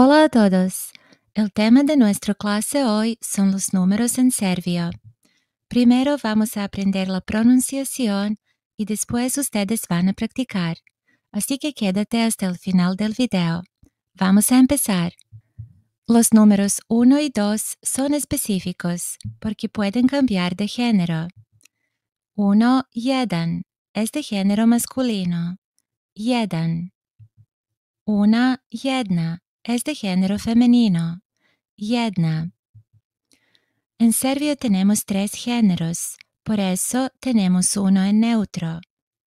Hola a todos. El tema de nuestra clase hoy son los números en serbio. Primero vamos a aprender la pronunciación y después ustedes van a practicar. Así que quédate hasta el final del video. Vamos a empezar. Los números 1 y 2 son específicos porque pueden cambiar de género. 1 jedan es de género masculino. Jedan. Una jedna es de género femenino. Jedna. En serbio tenemos tres géneros, por eso tenemos uno en neutro.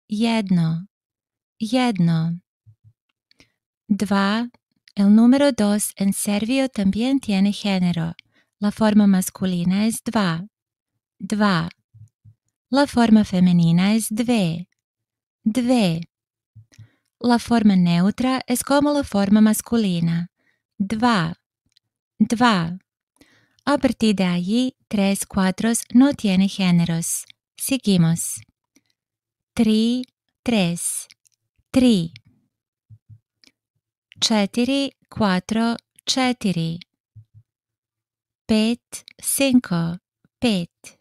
Jedno. Jedno. Dva. El número dos en serbio también tiene género. La forma masculina es dva. Dva. La forma femenina es dve. Dve. La forma neutra es como la forma masculina. Dva. Dva. A partir de allí, tres cuatros no tiene géneros. Seguimos. Tri, tres. Tri. Četiri, cuatro, četiri. Pet, cinco, pet.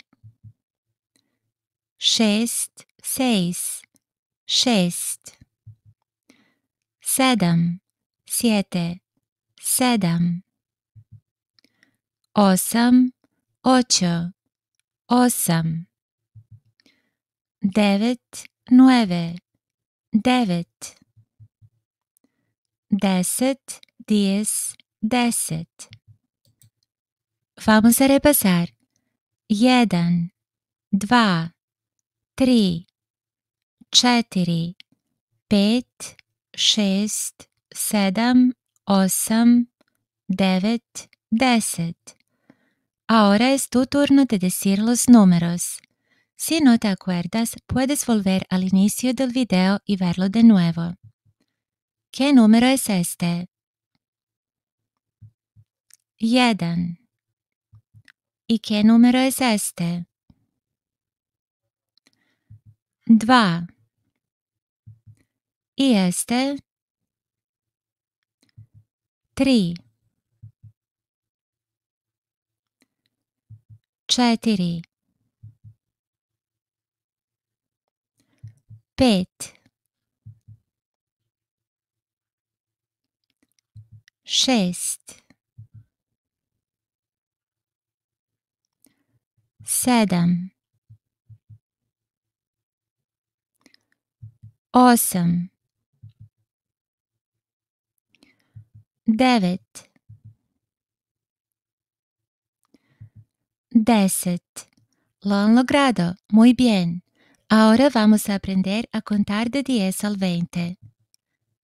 Šest, seis, šest. Sedam, siete, sedam. Osam, ocho, osam. Devet, nueve, devet. Deset, diez, deset. Vamos a repasar. Jedan, dva, tri, četiri, pet, šest, sedam, osam, devet, deset. Ahora es tu turno de decir los números. Si no te acuerdas, puedes volver al inicio del video y verlo de nuevo. ¿Qué número es este? Jedan. ¿Y qué número es este? Dva. ¿Y este? Tri. Četiri. Pet. Šest. Sedam. Osam. Devet. Deset. Lo han logrado. Muy bien. Ahora vamos a aprender a contar de 10 al 20.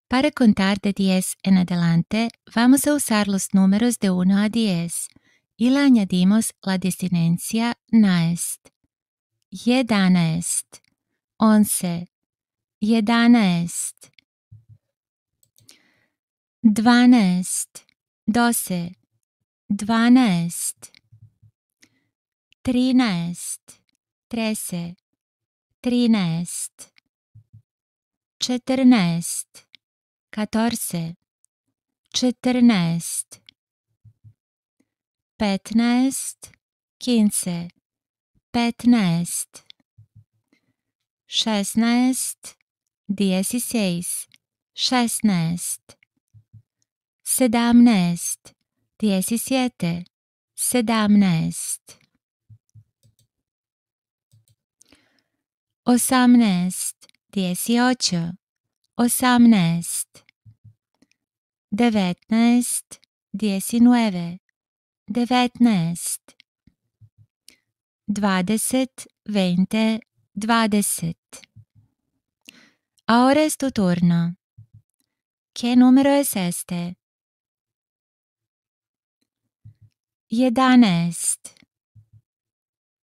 Para contar de 10 en adelante, vamos a usar los números de 1 a 10 y le añadimos la desinencia naest. Jedanaest. Once. Jedanaest. Dvanaest. Doce. Dvanaest. Trinaest. Trese. Trinaest. Četrnaest. Catorce. Četrnaest. Petnaest. Quince. Petnaest. Šestnaest. Dieciséis. Šestnaest. Sedamnaest. Diecisiete. Sedamnaest. osamnaest, dieciocho, osamnaest, devetnaest, diecinueve, devetnaest, dvadeset, veinte, dvadeset. Ahora es tu turno. ¿Qué número es este? Jedanest.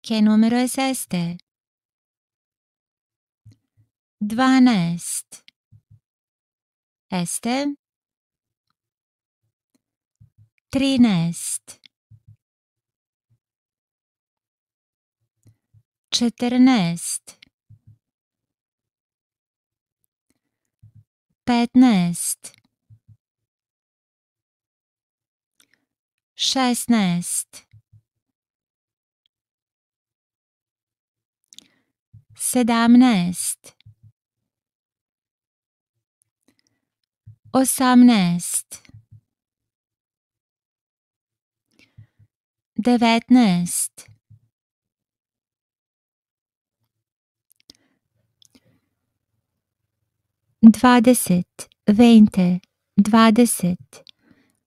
Ke numero eseste? 12 Este? 13 14 15 szesnaest, sedamnaest, osamnaest, devetnaest, dvadeset, veinte, dvadeset,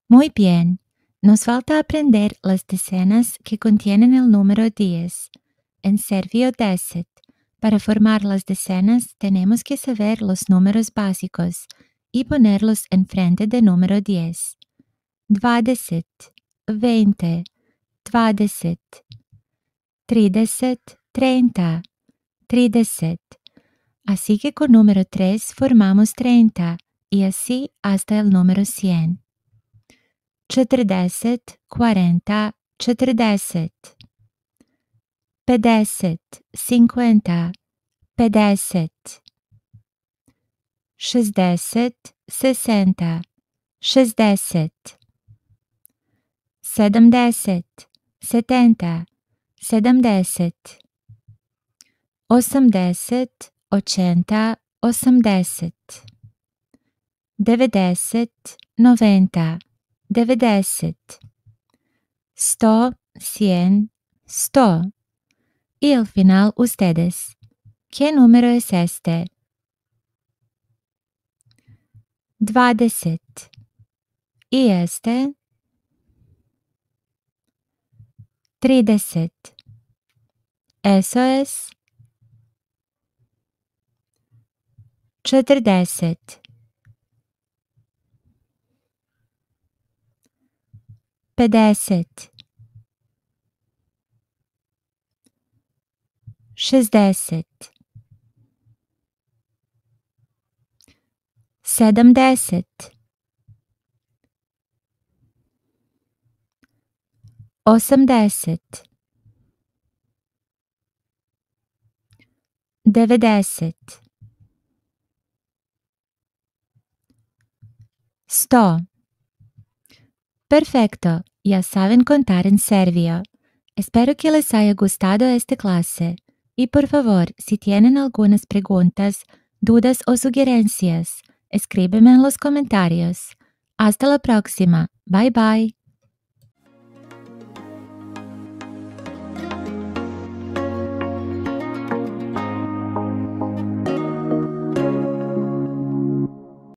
muy bien. Nos falta aprender las decenas que contienen el número 10. En Servio 10. Para formar las decenas tenemos que saber los números básicos y ponerlos enfrente del número 10. 20, 20, 20, 30, 30, 30. Así que con número 3 formamos 30 y así hasta el número 100. četrdeset, quarenta, četrdeset. Pedeset, cinquenta, pedeset. Šestdeset, sessenta, šestdeset. Sedemdeset, setenta, sedemdeset. Osemdeset, očenta, osemdeset. Devedeset, noventa. Devedeset, sto, cien, sto. Y al final ustedes. ¿Qué número es este? Dvadeset. ¿Y este? Trideset. Eso es. Četrdeset. Pedeset, šestdeset, sedemdeset, osemdeset, devedeset, sto. Perfecto. Ya saben contar en serbio. Espero que les haya gustado esta clase. Y por favor, si tienen algunas preguntas, dudas o sugerencias, escríbeme en los comentarios. Hasta la próxima. Bye bye.